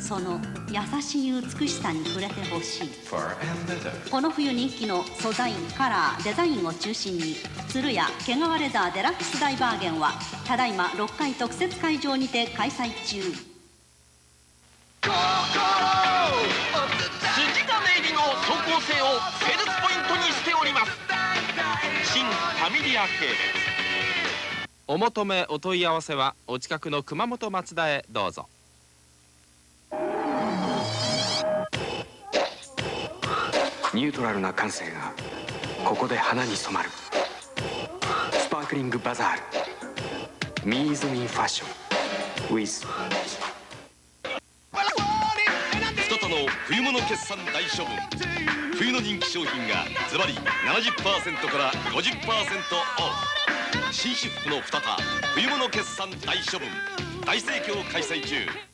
その優しい美しさに触れてほしい。この冬人気の素材カラーデザインを中心に鶴屋毛皮レザーデラックス大バーゲンはただいま6回特設会場にて開催中。の走行性をセールスポイントにしております新ファミリア系列。お求めお問い合わせはお近くの熊本松田へどうぞニュートラルな感性がここで花に染まる。スパークリングバザール。ミーズミンファッション。ウィズ。太田の冬物決算大処分。冬の人気商品がズバリ70%から50%オフ。紳士服の二田冬物決算大処分。大盛況開催中。